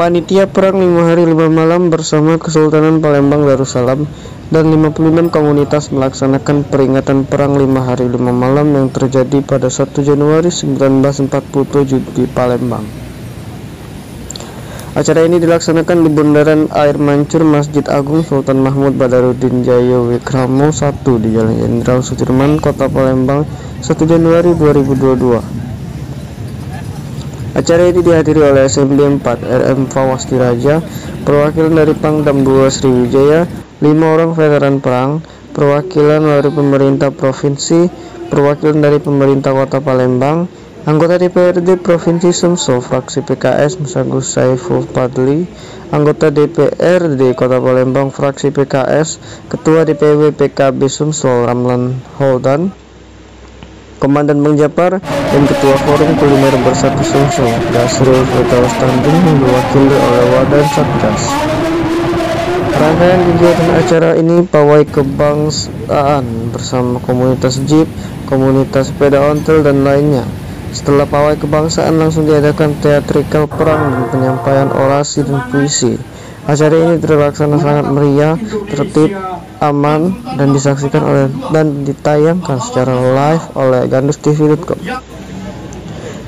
Panitia Perang 5 Hari 5 Malam bersama Kesultanan Palembang Darussalam dan 56 komunitas melaksanakan peringatan Perang 5 Hari 5 Malam yang terjadi pada 1 Januari 1947 di Palembang. Acara ini dilaksanakan di Bundaran Air Mancur Masjid Agung Sultan Mahmud Badarudin Jaya Wikramo 1 di Jalan Jenderal Sudirman, Kota Palembang 1 Januari 2022. Acara ini dihadiri oleh SMB 4 RM Fawasti Raja, perwakilan dari Pangdam 2 Sriwijaya, 5 orang veteran perang, perwakilan dari pemerintah provinsi, perwakilan dari pemerintah kota Palembang, anggota DPRD Provinsi Sumsel fraksi PKS Musagus Saiful Padli, anggota DPRD Kota Palembang fraksi PKS, ketua DPW PKB Sumsel Ramlan Holdan, Komandan Bang Japar dan Ketua Forum Kuliner Bersatu Sumsel Dasrul Firdaus Tanjung diwakili oleh Wadan Satgas. Rangkaian kegiatan acara ini pawai kebangsaan bersama komunitas jeep, komunitas sepeda ontel dan lainnya. Setelah pawai kebangsaan langsung diadakan teatrikal perang dan penyampaian orasi dan puisi. Acara ini terlaksana sangat meriah, tertib, aman, dan disaksikan oleh dan ditayangkan secara live oleh gandustv.com.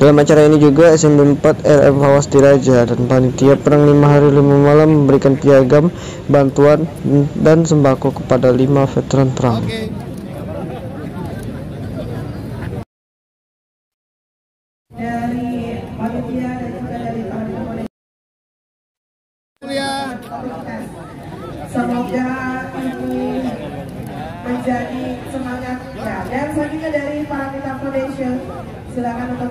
Dalam acara ini juga SMB 4 RM Hawas Diraja dan panitia perang 5 hari 5 malam memberikan piagam, bantuan, dan sembako kepada 5 veteran perang. dari panitia dan juga dari para Semoga ini menjadi semangat ya. Dan selanjutnya dari Paramita Foundation, silakan untuk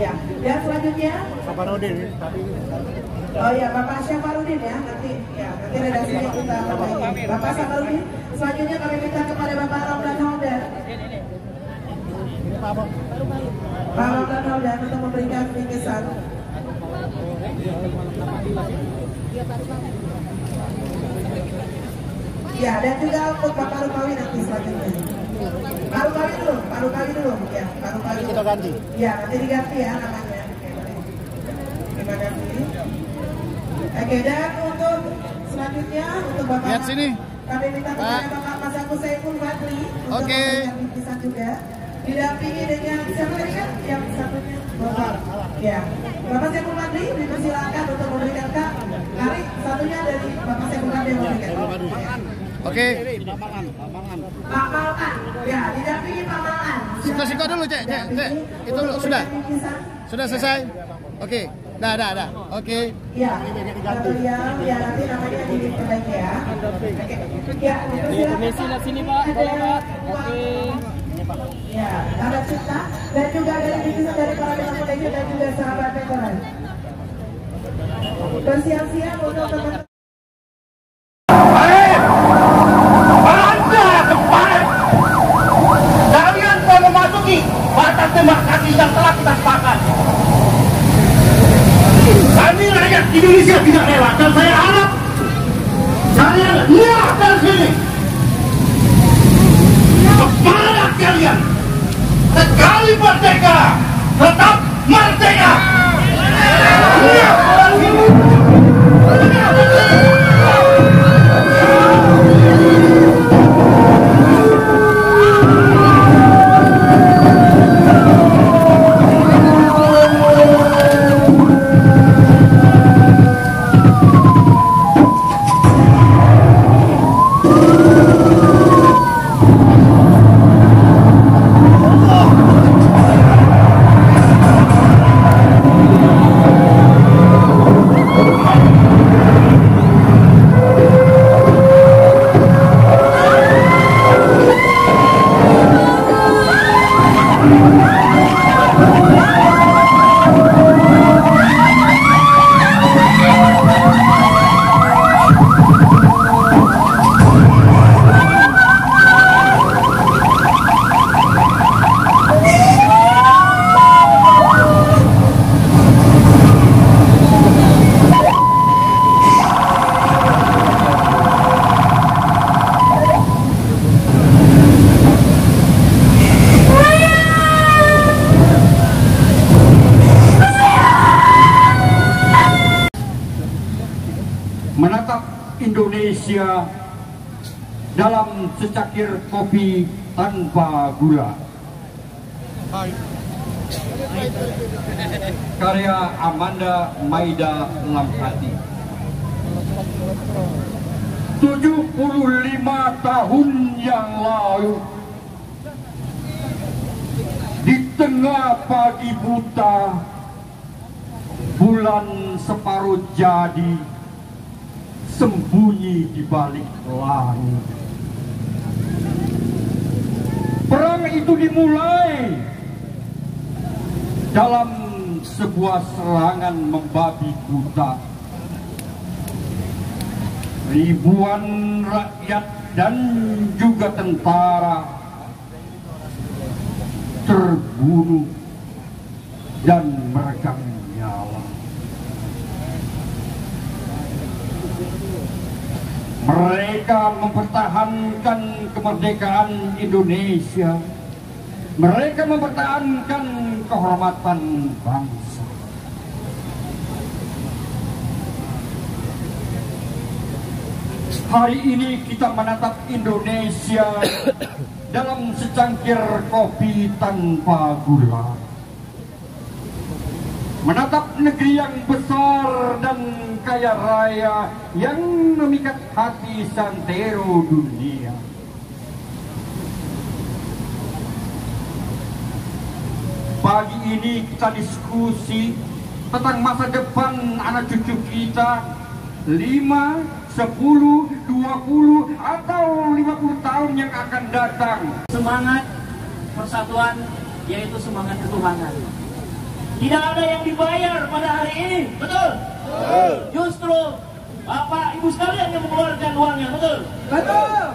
Ya, dan selanjutnya Saparudin tadi Oh ya, Bapak Syafarudin ya, nanti ya nanti redaksinya kita perbaiki. Bapak Syafarudin, selanjutnya kami minta kepada Bapak Ramdan Holder. Pak Ramdan Holder untuk memberikan bingkisan. Ya, dan juga untuk Bapak Rupawi nanti selanjutnya. Pak Rupawi dulu, Pak Rupawi dulu, ya, Pak Rupawi dulu. kita ganti. Ya, nanti diganti ya namanya. Terima kasih. Oke, dan untuk selanjutnya untuk Bapak Lihat sini. Kami minta kepada Pak. Bapak Mas Agus Saiful Badri untuk Oke. memberikan juga. Didampingi dengan siapa tadi kan? Yang satunya Bapak. Ya. Bapak Saiful Badri dipersilakan untuk memberikan Kak. Mari satunya dari Bapak Saiful Badri yang Oke. Pak Malkan. Ya, didampingi Pak Malkan. Suka suka dulu, Cek. Cek, Cek. Itu dulu, sudah. Sudah selesai? Oke. Dah, dah, dah. Oke. Ya, yang ya nanti namanya diperbaiki ya. Oke. Ya, Messi lihat sini Pak, tolong Pak. Oke. Ya, ada cipta dan juga dari bingkisan dari para penonton dan juga sahabat veteran. Bersiap-siap untuk teman batas demarkasi yang telah kita sepakat. Kami rakyat Indonesia tidak rela dan saya harap kalian lihat dari sini kepala kalian sekali merdeka tetap merdeka. Thank dalam secakir kopi tanpa gula. Karya Amanda Maida Lamhati. 75 tahun yang lalu di tengah pagi buta bulan separuh jadi sembunyi di balik langit. Perang itu dimulai dalam sebuah serangan membabi buta. Ribuan rakyat dan juga tentara terbunuh dan meregang Mereka mempertahankan kemerdekaan Indonesia. Mereka mempertahankan kehormatan bangsa. Hari ini kita menatap Indonesia dalam secangkir kopi tanpa gula. Menatap negeri yang besar dan kaya raya yang memikat hati santero dunia. Pagi ini kita diskusi tentang masa depan anak cucu kita 5, 10, 20 atau 50 tahun yang akan datang. semangat persatuan yaitu semangat ketuhanan. Tidak ada yang dibayar pada hari ini, betul? Justru Bapak Ibu sekalian yang mengeluarkan uangnya, betul? Betul.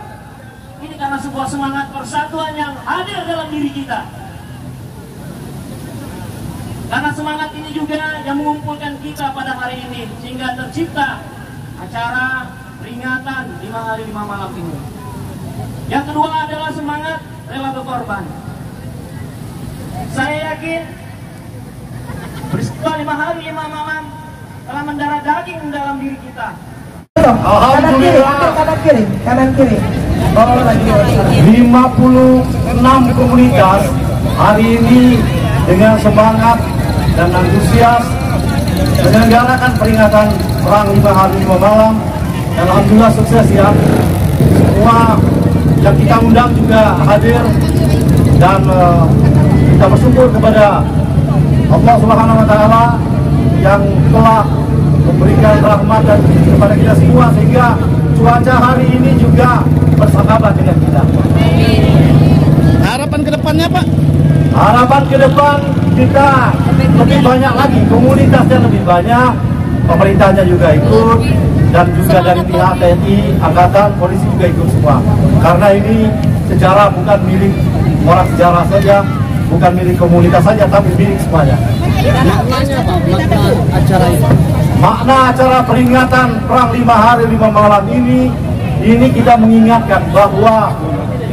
Ini karena sebuah semangat persatuan yang hadir dalam diri kita. Karena semangat ini juga yang mengumpulkan kita pada hari ini sehingga tercipta acara peringatan lima hari lima malam ini. Yang kedua adalah semangat rela berkorban. Saya yakin peristiwa lima hari lima malam telah mendarah daging dalam diri kita. Kanan kiri, kanan kiri, kanan kiri. Oh, lagi. 56 komunitas hari ini dengan semangat dan antusias menyelenggarakan peringatan perang lima hari lima malam dan alhamdulillah sukses ya semua yang kita undang juga hadir dan eh, kita bersyukur kepada Allah Subhanahu wa taala yang telah memberikan rahmat dan kepada kita semua sehingga cuaca hari ini juga bersahabat dengan kita. Harapan ke depannya Pak? Harapan ke depan kita lebih banyak lagi, komunitasnya lebih banyak, pemerintahnya juga ikut, dan juga dari pihak TNI, Angkatan, Polisi juga ikut semua. Karena ini sejarah bukan milik orang sejarah saja, bukan milik komunitas saja, tapi milik semuanya. Makna acara ini. Makna acara peringatan Perang Lima Hari Lima Malam ini, ini kita mengingatkan bahwa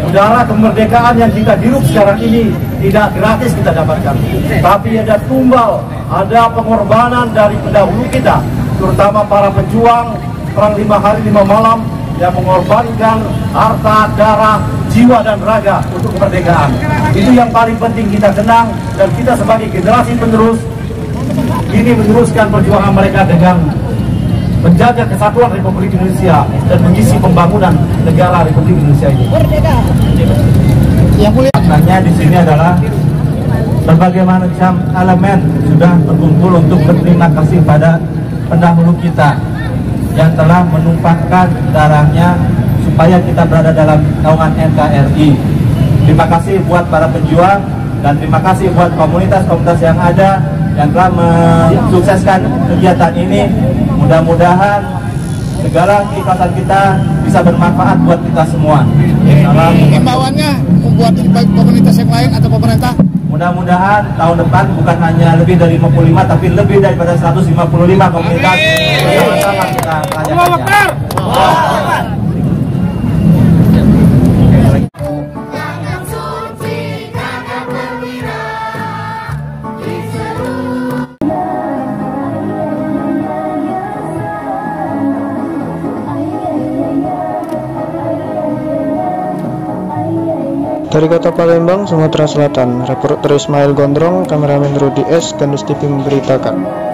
udara kemerdekaan yang kita hirup sekarang ini tidak gratis kita dapatkan. Tapi ada tumbal, ada pengorbanan dari pendahulu kita, terutama para pejuang Perang Lima Hari Lima Malam yang mengorbankan harta, darah, jiwa dan raga untuk kemerdekaan. Itu yang paling penting kita kenang dan kita sebagai generasi penerus ini meneruskan perjuangan mereka dengan menjaga kesatuan Republik Indonesia dan mengisi pembangunan negara Republik Indonesia ini. Yang mulia. Maknanya di sini adalah berbagai macam elemen sudah terkumpul untuk berterima kasih pada pendahulu kita yang telah menumpahkan darahnya supaya kita berada dalam naungan NKRI. Terima kasih buat para pejuang dan terima kasih buat komunitas-komunitas yang ada yang telah mensukseskan kegiatan ini. Mudah-mudahan segala keikhlasan kita bisa bermanfaat buat kita semua. Salam. Himbauannya buat komunitas yang lain atau pemerintah Mudah-mudahan tahun depan bukan hanya lebih dari 55 tapi lebih daripada 155 komunitas. Bersama-sama dari kota Palembang, Sumatera Selatan, reporter Ismail Gondrong, kameramen Rudi S, Gandus TV memberitakan.